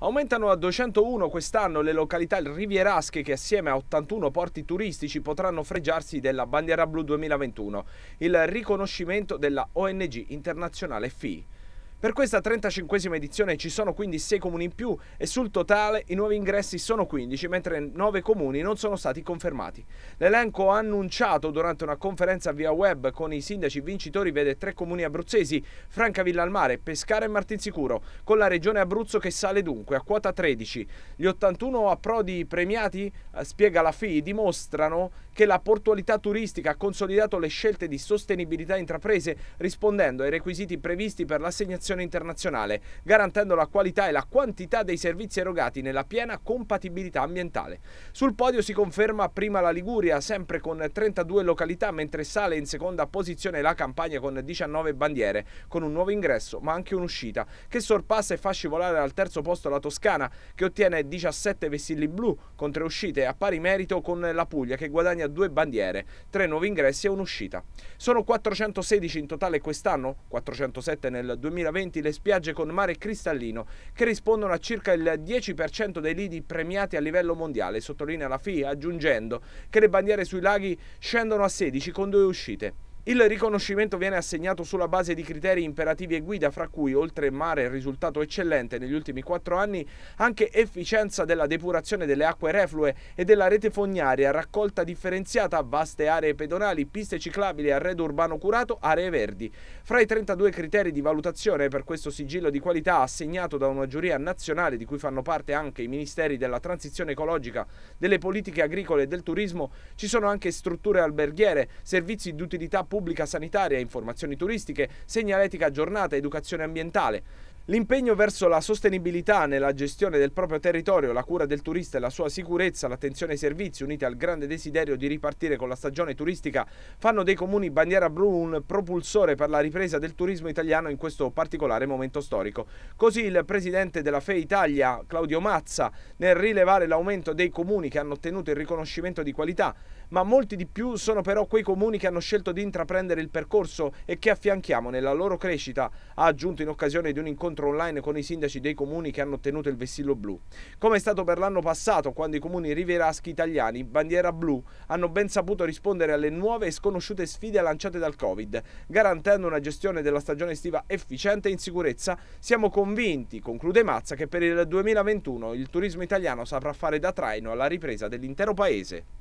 Aumentano a 201 quest'anno le località rivierasche che assieme a 81 porti turistici potranno fregiarsi della bandiera blu 2021, il riconoscimento della ONG internazionale FI. Per questa 35esima edizione ci sono quindi 6 comuni in più e sul totale i nuovi ingressi sono 15, mentre 9 comuni non sono stati confermati. L'elenco annunciato durante una conferenza via web con i sindaci vincitori vede tre comuni abruzzesi, Francavilla al Mare, Pescara e Martinsicuro, con la regione Abruzzo che sale dunque a quota 13. Gli 81 approdi premiati, eh, spiega la FI, dimostrano che la portualità turistica ha consolidato le scelte di sostenibilità intraprese rispondendo ai requisiti previsti per l'assegnazione cooperazione internazionale, garantendo la qualità e la quantità dei servizi erogati nella piena compatibilità ambientale. Sul podio si conferma prima la Liguria, sempre con 32 località, mentre sale in seconda posizione la Campania con 19 bandiere, con un nuovo ingresso ma anche un'uscita, che sorpassa e fa scivolare al terzo posto la Toscana, che ottiene 17 vessilli blu con tre uscite, a pari merito con la Puglia, che guadagna due bandiere, tre nuovi ingressi e un'uscita. Sono 416 in totale quest'anno, 407 nel 2020 2020 le spiagge con mare cristallino, che rispondono a circa il 10% dei lidi premiati a livello mondiale, sottolinea la FIA, aggiungendo che le bandiere sui laghi scendono a 16 con due uscite. Il riconoscimento viene assegnato sulla base di criteri imperativi e guida, fra cui, oltre mare risultato eccellente negli ultimi quattro anni, anche efficienza della depurazione delle acque reflue e della rete fognaria, raccolta differenziata, vaste aree pedonali, piste ciclabili, arredo urbano curato, aree verdi. Fra i 32 criteri di valutazione per questo sigillo di qualità assegnato da una giuria nazionale di cui fanno parte anche i ministeri della transizione ecologica, delle politiche agricole e del turismo, ci sono anche strutture alberghiere, servizi di utilità pubblica, pubblica sanitaria, informazioni turistiche, segnaletica aggiornata, educazione ambientale. L'impegno verso la sostenibilità nella gestione del proprio territorio, la cura del turista e la sua sicurezza, l'attenzione ai servizi uniti al grande desiderio di ripartire con la stagione turistica fanno dei comuni bandiera blu un propulsore per la ripresa del turismo italiano in questo particolare momento storico. Così il presidente della FE Italia, Claudio Mazza, nel rilevare l'aumento dei comuni che hanno ottenuto il riconoscimento di qualità, ma molti di più sono però quei comuni che hanno scelto di intraprendere il percorso e che affianchiamo nella loro crescita, ha aggiunto in occasione di un incontro incontro online con i sindaci dei comuni che hanno ottenuto il vessillo blu. Come è stato per l'anno passato, quando i comuni rivieraschi italiani, bandiera blu, hanno ben saputo rispondere alle nuove e sconosciute sfide lanciate dal Covid, garantendo una gestione della stagione estiva efficiente e in sicurezza, siamo convinti, conclude Mazza, che per il 2021 il turismo italiano saprà fare da traino alla ripresa dell'intero paese.